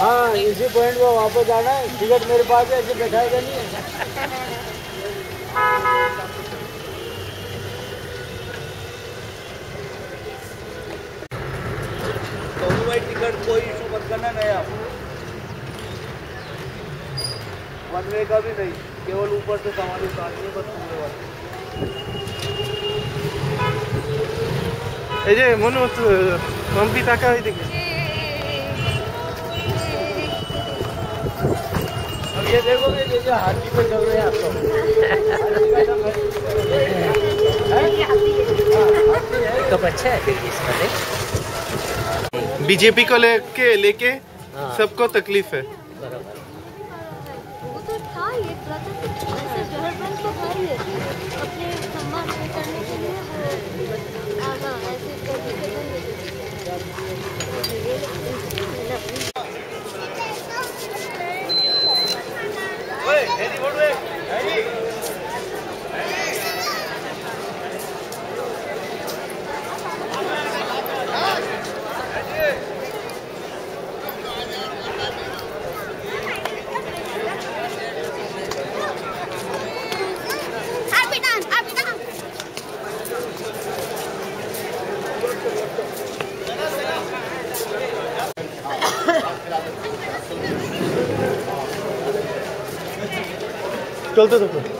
हाँ इसी पॉइंट पर वापस जाना है। टिकट मेरे पास है ऐसे बैठा तो है। नहीं टिकट कोई इशू मत करना नया। वन वे का भी नहीं केवल ऊपर से सामान उतारनी बस पूरे वाले। ए जे मनु मम्मी ताका दिखे। ये देखोगे ये जो हाथी पे चल रहे हैं आप लोग कब अच्छा है फिर इसका बीजेपी को लेके लेके हाँ। सबको तकलीफ़ है। Gracias. चलते देखो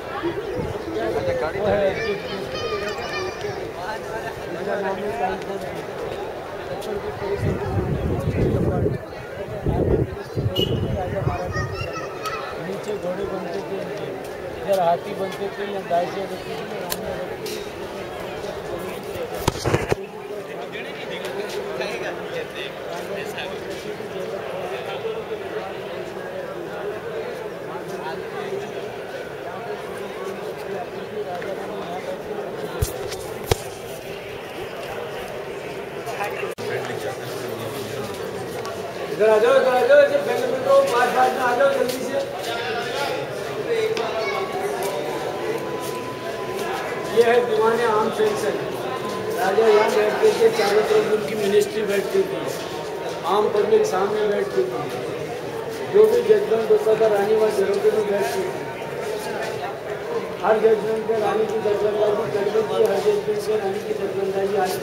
हैं, है है नीचे घोड़े बनते थे इधर हाथी बनते थे या दाइसे बनती थी। इधर आ जाओ, इधर आ जाओ ऐसे बेनिफिट हो पाँच पाँच में आ जाओ, जल्दी से। ये है दीवाने आम सेंसन राजा यहाँ बैठते थे, चारों तरफ़ उनकी मिनिस्ट्री बैठती थी। आम पब्लिक सामने बैठती थी। जो भी जजमेंट होता था, रानी वहाँ झरोके में बैठती थी। हर जजमेंट पे रानी की दखलंदाजी करती थी हर जजमेंट पे रानी की दखलंदाजी आती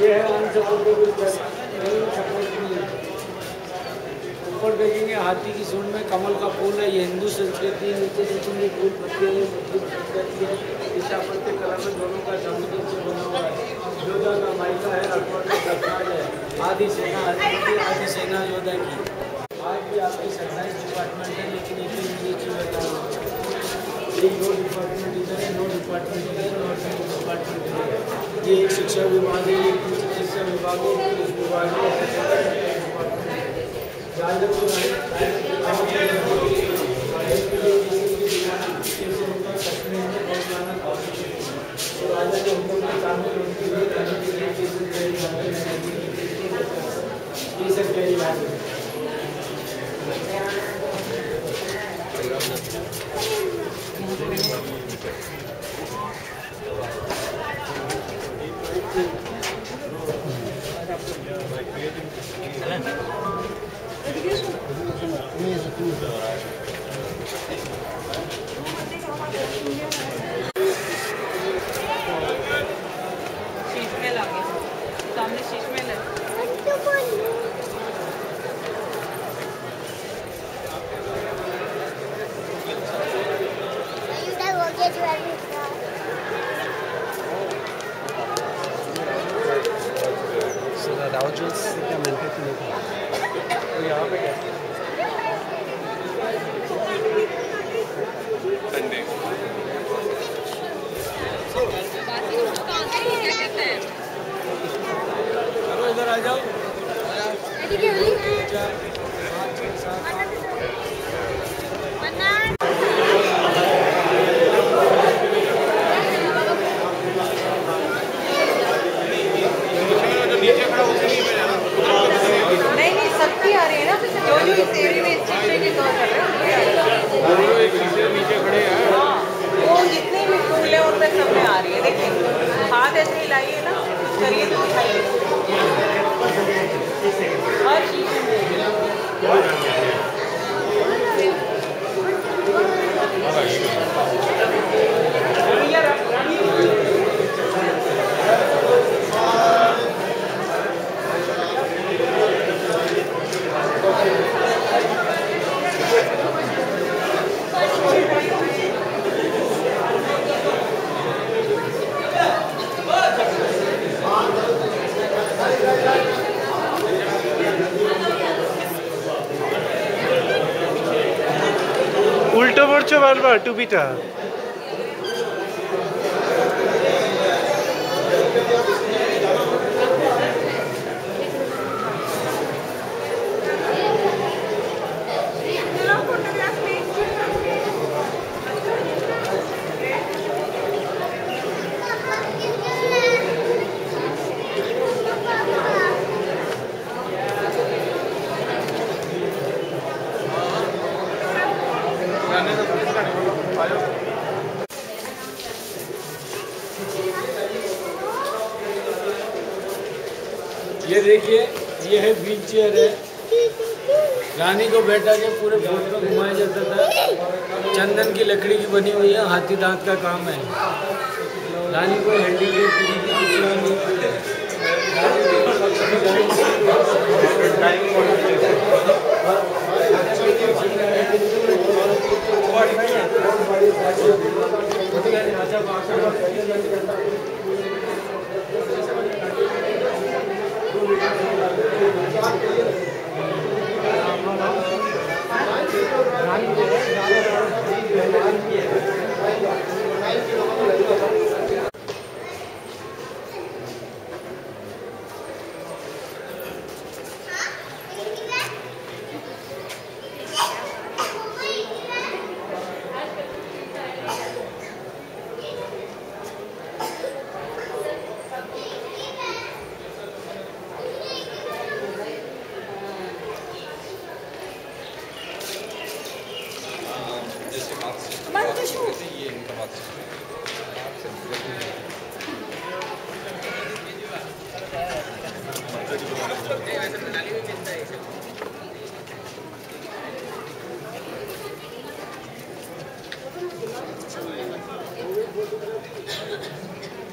ये है अनसपोर्टेबल ऊपर देखेंगे, हाथी की सूंड में कमल का फूल है, ये हिंदू संस्कृति है नीचे देखेंगे, फूल पत्ते हैं मुस्लिम संस्कृति है। ईशा पत्ते कलर में दोनों का समुद्र से बना हुआ है। योद्धा का माइका है अकबर का दफनाज है। आदि सेना आदि सेना योद्धा की। आज भी आपकी सत्ताईस डिपार्टमेंट है, लेकिन इतने इंग्लिश की बताऊँ ये नो डिपार्टमेंट इधर है नो डिपार्टमेंट इधर है नो डिपार्टमेंट इधर है। ये एक शिक्षा विभाग है एक चिकित्सा विभाग है पुलिस विभाग है। ये है शीश में लगे सामने शीश में लगे डाउ जोन्स से क्या मिलते थे नहीं तो यहाँ पे क्या चलो इधर आ जाओ नहीं नहीं सबकी आ रही है ना जो जो इस एरिया में इस चीज़ के कवर कर रहे हैं हाँ, वो जितने भी फूल है उनमें सब में आ रही है देखिए हाथ ऐसे हिलाइए ना करिए तो दिखाइए हर चीज़ में উল্টো পড়ছো বারবার টুপিটা ये देखिए, ये है व्हील चेयर है। रानी को बैठा के पूरे फोर्ट में घुमाया जाता था। चंदन की लकड़ी की बनी हुई है, हाथी दांत का काम है। रानी को हैंडल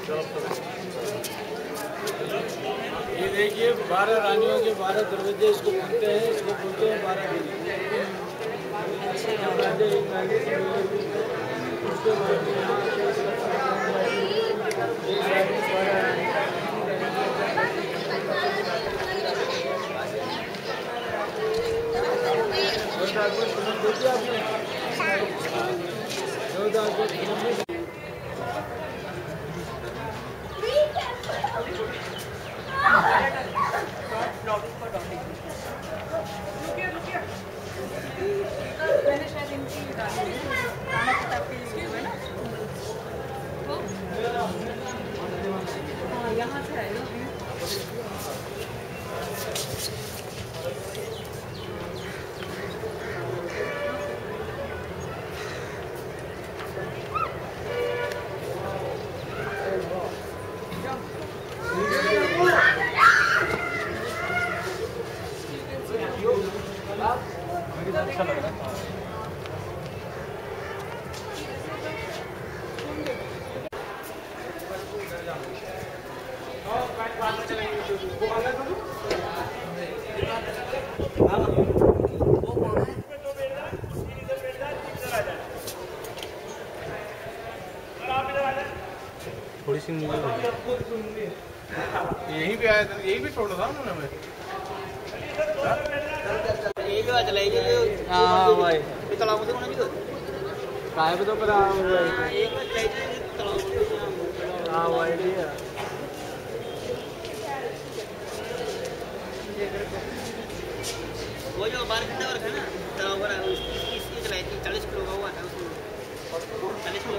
ये देखिए, बारह रानियों के बारह दरवाजे इसको बोलते हैं, इसको बोलते हैं बारह रानी उसके बाद यहाँ तालाब से होना भी काय तो पर भाई हाँ लिया वो जो बारह घंटा वर्क है ना तालाब वाला इसकी चलाई थी चालीस किलो का हुआ था उसमें चालीस किलो